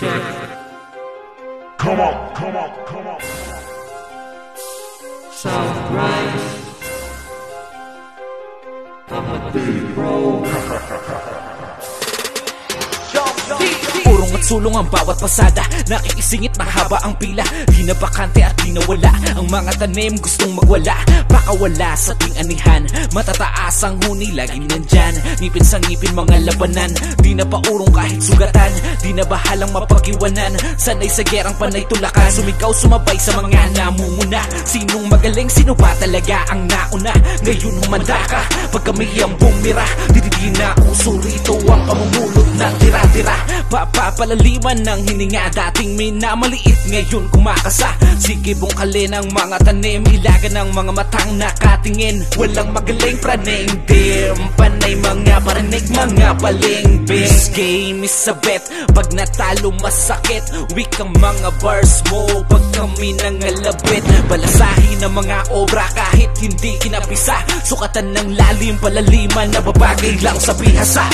check. Come on, come on, come on. Sound right. I'm a big. Purong at sulong ang bawat pasada. Nakikisingit na haba ang pila. Di na bakante at di nawala. Ang mga tanim gustong magwala. Baka wala sa ting anihan. Matataas ang huni laging nandyan. Ngipin sa ngipin mga labanan. Di na paurong kahit sugatan. Di na bahalang mapag-iwanan Sanay sa gerang panay tulakan. Sumigaw sumabay sa mga namumuna. Sinong magaling sino ba talaga ang nauna? Ngayon humanda ka Pag kami ang bumira. Di di di na uso ang pamumulot tira-tira Papapalaliman ng hininga. Dating minamaliit ngayon kumakasa. Sige bungkalin ang mga tanim. Ilagan ng mga matang nakatingin. Walang magaling praning dim Panay mga parinig mga baling This game is a bet. Pag natalo masakit. Weak ang mga bars mo. Pag kami nangalabit Balasahin ang mga obra kahit hindi kinapisa Sukatan ng lalim palaliman na babagay lang sa bihasa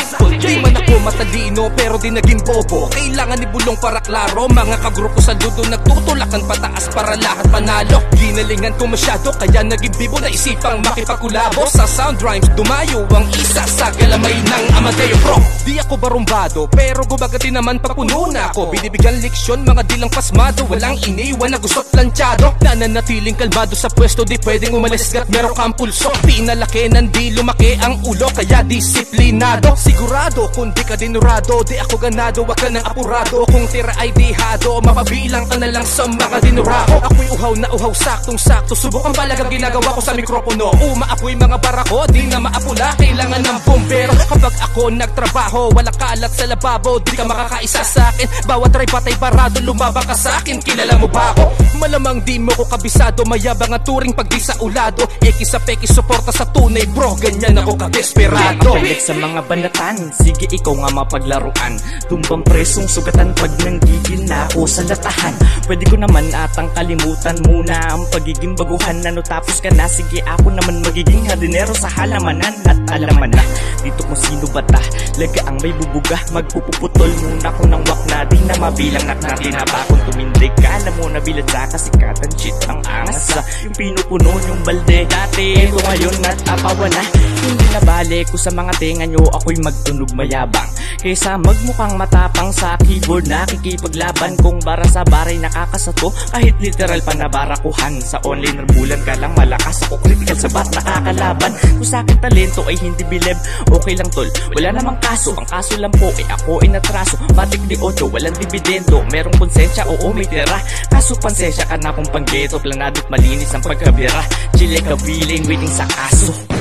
Di man ako matalino pero di naging bobo. Kailangan ni bulong para klaro. Mga kagrupo sa ludo nagtutulakan pataas para lahat panalo. Ginalingan ko masyado kaya naging bibo na isipang makipagkulabo Sa sound rhymes dumayo ang isa sa galamay ng Amadeo. Pro Di ako barumbado pero gumagati naman papuno na ako. Binibigyan leksyon mga dilang pasmado Walang iniwan na gusto't planchado. Nananatiling kalmado sa pwesto di pwedeng umalis. Gat meron kang pulso Pinalaki nandi lumaki ang ulo kaya disiplinado. Sigurado kung di ka dinurado di ako ganado Wag ka nang apurado. Kung tira ay dihado Mapabilang ka na lang sa mga dinurako Ako'y uhaw na uhaw saktong sakto Subukan palagang ginagawa ko sa mikropono. Umaapoy mga barako di na maapula Kailangan ng bombero Kapag ako nagtrabaho wala kalat sa lababo Di ka makakaisa sa akin. Bawat try patay parado lumabang ka sa akin. Kilala mo ba ako? Malamang di mo ko kabisado Mayabang ang turing pag di sa ulado. Eki sa peki suporta sa tunay bro Ganyan ako kadesperado. Balik sa mga banatan Sige ikaw nga mapaglaruan. Tumbang presong sugatan pag nanggigil na ako sa latahan. Pwede ko naman atang kalimutan muna Ang pagiging baguhan. Ano tapos ka na? Sige ako naman magiging hardinero sa halamanan At alaman na. Dito kung sino bata Laga ang may bubuga. Magpupuputol muna ko ng wak na Di na mabilang at natin na ba kung tumindig ka. Na bilad sa kasikatan Shit ang angas Yung pinupuno yung balde Dati ito ngayon at apawa na Hindi na bale ko sa mga tenga nyo Ako'y magtunog mayabang. Kaysa magmukhang matapang sa keyboard Nakikipaglaban kung bara sa baray nakakasato. Kahit literal pa na barakuhan Sa online bulan ka lang malakas. Ako critical sa bat nakakalaban Kung sa akin talento ay hindi bilib Okay lang tol, wala namang kaso Ang kaso lang po ay ako ay natraso. Matik di 8, walang dividendo. Merong konsensya, oo may tira. Kaso pansensya ka na kung panggeto Planado't malinis ang pagkabira. Chile ka feeling, waiting sa kaso